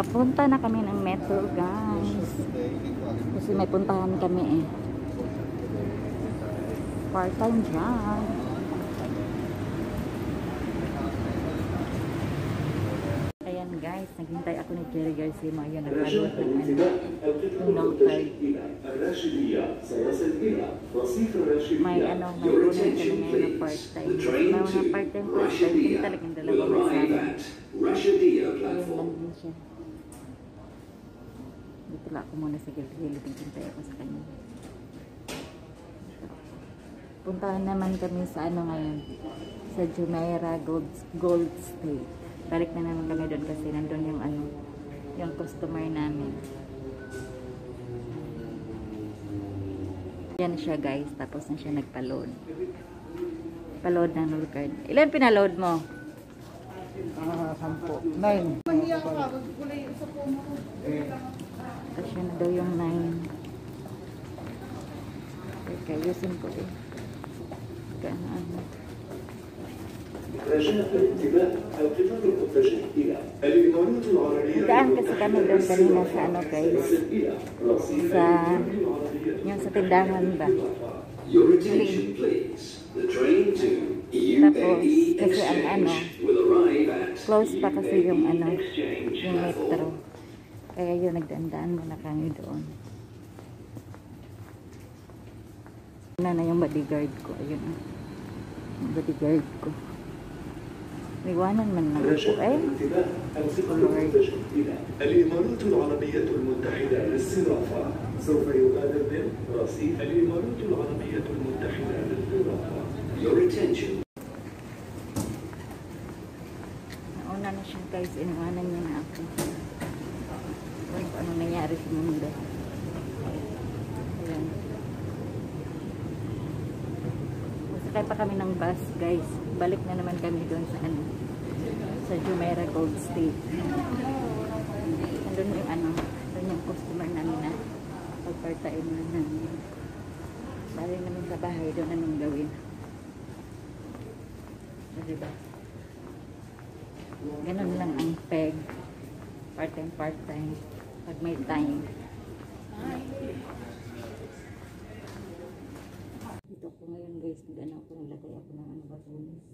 papunta na kami ng metro guys. Kasi may puntahan kami eh. Part time job. Naghintay ako ni Jerry Garcia mo. Ayun, nagpaluot ng ano, long card. May ano, may kunin kami ngayon na part-time. May mga part-time, part-time. Hindi talagang dalawa masama. Ayun lang din siya. Dito lang ako muna sa gilid. Naghintay ako sa kanya. Puntahan naman kami sa ano ngayon. Sa Jumeirah Gold, Gold State. Balik na naman kami doon kasi nandun yung ano, yung customer namin. Yan siya guys, tapos na siya nagpa-load. Pa-load ng null card. Ilan pinaload mo? Ah, sampo. Nine. Kasi na daw yung 9. Teka, ayusin ko eh. Kano ano. رجاء الانتباه القطار المتجه إلى الإمارات العربية Daan kasi kami doon kanina sa ano guys. إلى رصيف Sa, yung sa tindahan ba? Your attention please. The train to Tapos, kasi ang ano, will arrive at close pa kasi yung ano, exchange yung metro. Kaya yun, nagdandaan muna kami doon. Una na yung bodyguard ko. Ayun ah. Yung bodyguard ko. القطار المتجه إلى الإمارات العربية المتحدة للصرافة سوف يغادر من رصيف الإمارات العربية المتحدة للصرافة Your attention nauna na siya guys. Iniwanan niya na ako. Ano nangyari sa mundo. Masakay pa kami ng bus guys. Balik na naman kami doon sa ano sa Jumeirah Gold State. Andun yung ano, andun yung customer namin na pagpartain na namin. Bali naman sa bahay, doon anong gawin. O, diba? Ganun lang ang peg. Part-time, part-time. Pag may time. Dito ko ngayon guys, nag-ano ko, naglagay ako ng ano batulis.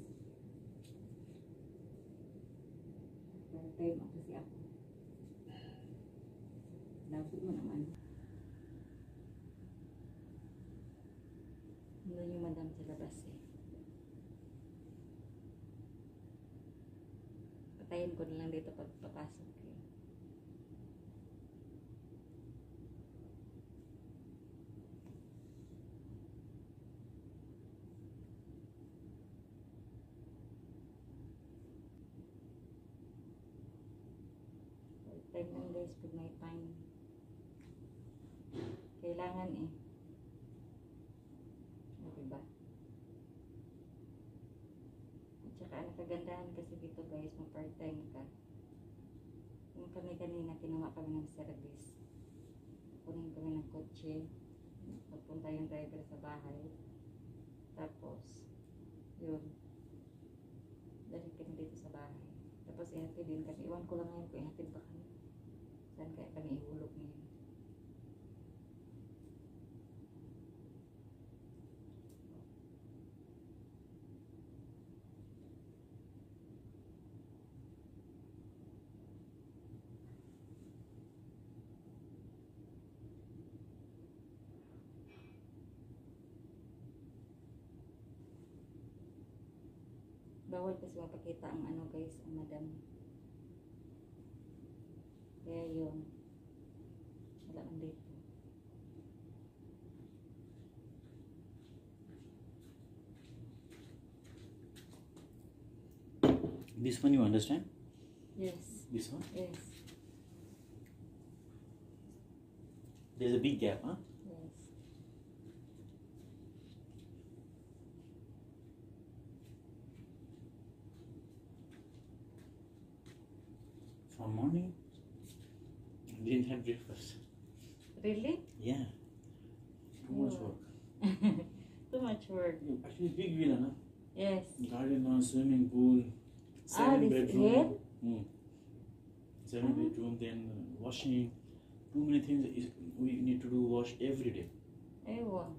Part-time ako kasi ako. Lapit mo naman. Nandun yung madam sa labas eh. Patayin ko na lang dito pag papasok eh. Time lang guys pag may time. Kailangan eh. O, diba? At saka ang kagandahan kasi dito guys, mag part-time ka. Kung kami kanina, kinuha kami ng service. Kunin kami ng kotse. Pagpunta yung driver sa bahay. Tapos, yun. Dali kami dito sa bahay. Tapos, ihatid din kami. Iwan ko lang ngayon kung ihatid pa kami. Saan kaya kami ihulog ngayon. Bawal kasi mapakita ang ano guys, ang madam. Kaya yun. Wala man dito. This one you understand? Yes. This one? Yes. There's a big gap, huh? Yes. From morning, I didn't have breakfast. Really? Yeah. Too much work. Too much work. Actually, big villa, na? Yes. Garden, swimming pool, Ah, seven this bedroom. here? Mm. Seven Ah. bedroom, then uh, washing, too many things is, we need to do wash every day. Ewan.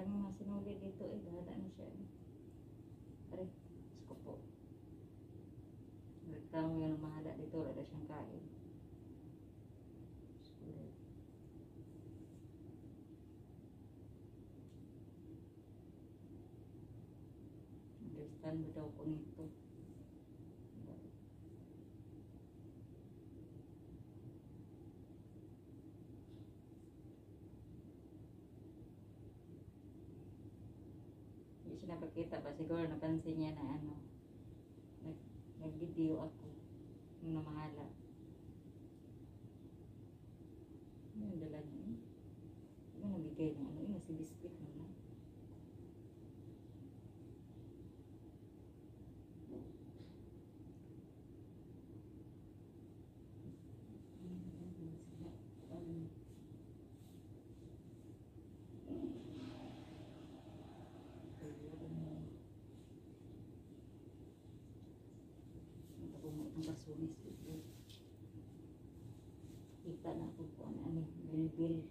Ang ang dami mga sinuli dito eh. Bahala na siya. eh. Aray, Diyos ko po. Reklamo yung namahala dito. Wala siyang kain. Lord. Understand ba daw ko nito? Siya napakita ba? Siguro napansin niya na ano, nag, nag-video ako nung namahala. Ano yung dala niya eh? Ano nabigay ng ano yun? Si biscuit naman. Ang basunis dito. Kita na ako kung ano, ano, bilbil.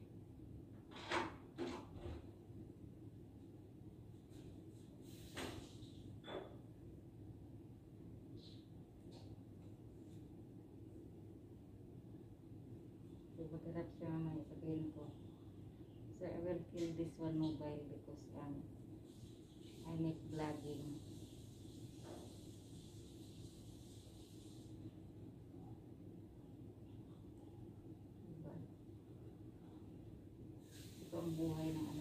So, magharap siya mamaya, sabihin ko, Sir, I will kill this one mobile because um, I make vlogging. Diba? Ito ang buhay ng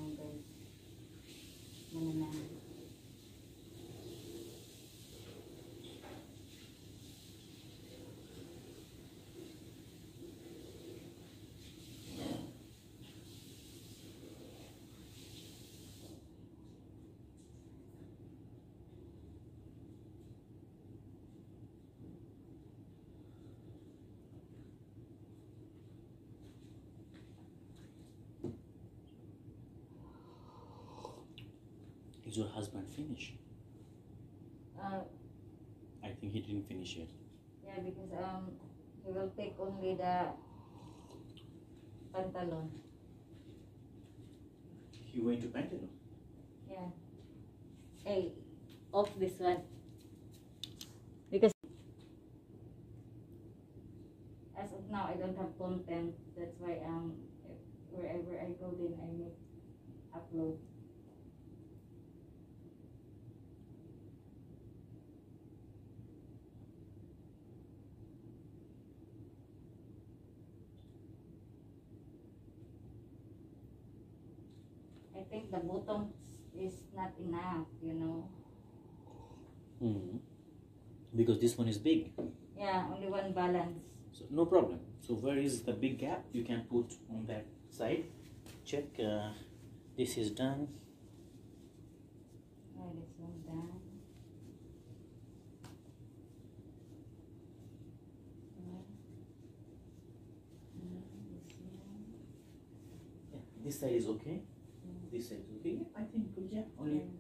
your husband finish? Uh, I think he didn't finish yet. yeah, because um, he will take only the pantalon. He went to pantalon? Yeah. Hey, off this one. Because as of now, I don't have content. That's why um, wherever I go, then I make upload. I think the bottom is not enough, you know. hmm Because this one is big. Yeah, only one balance. So no problem. So where is the big gap? You can put on that side. Check. Uh, this is done. Oh, this one down. Yeah, this side is okay. This side is okay. Yeah, I think good. Yeah, oh, only. Um,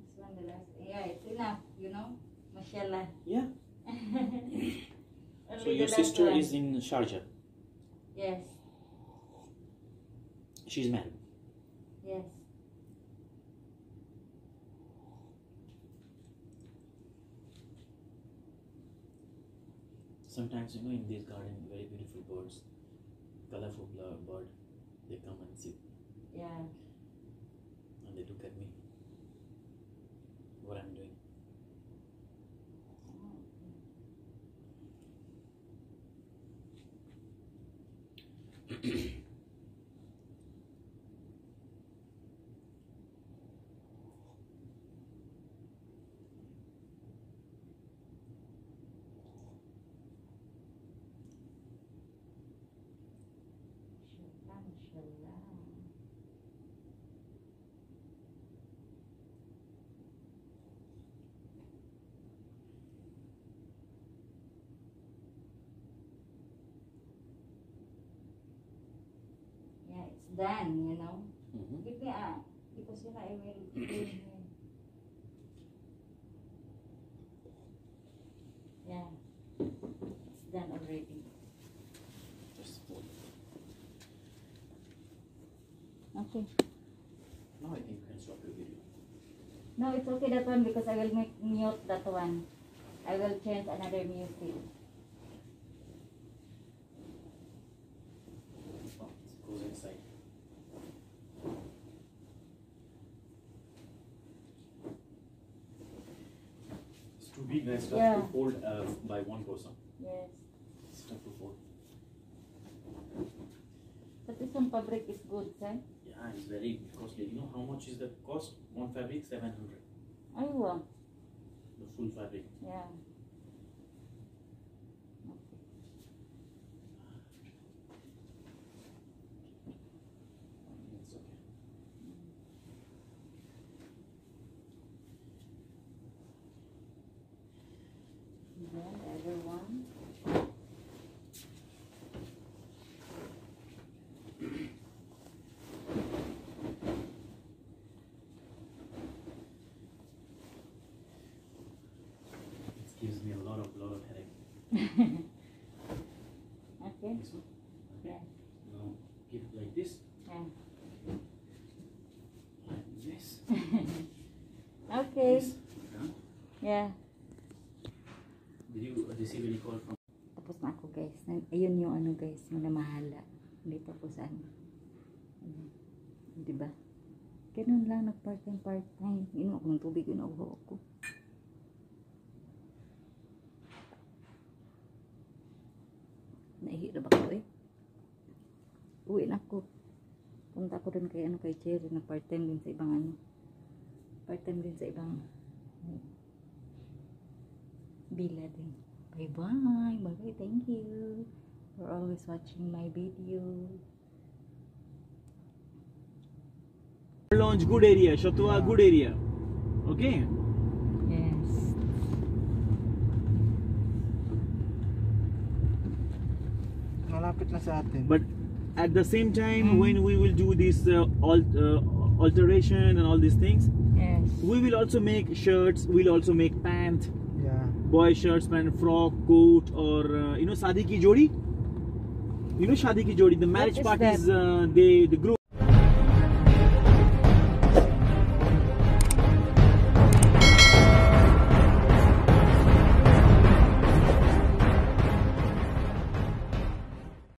this one, the last. Yeah, it's enough, you know. Mashallah. Yeah. So your sister one. is in Sharjah. Yes, She's married. yes. Sometimes you know in this garden, very beautiful birds, colorful blo- bird, they come and sit Yeah. and they look at me. What I'm doing. Oh, done, you know. Mhm. Give me a, because you know, I will. Yeah, it's done already. Just it. Okay. Now I think you can stop your video. No, it's okay that one because I will make mute that one. I will change another music. Too big and it's tough Yeah. fold uh, by one person. Yes. To fold. But this one fabric is good, sir. Yeah, it's very costly. You know how much is the cost? One fabric, 700. Aywa. The full fabric. Yeah. Okay. This one. Yeah. Now give it like this. Yeah. Like this. Okay. This. Done. Yeah. Did you receive any call from? Tapos na ako guys. Ayun yung ano guys, manamahala. Hindi tapos ano. Ano. Di ba? Ganun lang, nag-part-time, part-time. Inom ako ng tubig, inuuho ako. Naihi na ba ako eh? Uwi na ako. Punta ako dun kay ano kay Cherry na part-time din sa ibang ano. Part-time din sa ibang bila din. Bye bye. Bye bye. Thank you for always watching my video. Launch good area, Shatwa good area. Okay. Yes. Malapit na sa atin. But at the same time, when we will do this uh, alt, uh, alteration and all these things, Yes. we will also make shirts. We'll also make pants yeah. boy shirts, pant, frock, coat, or uh, you know, shadi ki jodi. You know, shadi ki jodi. The marriage is parties, uh, they the group.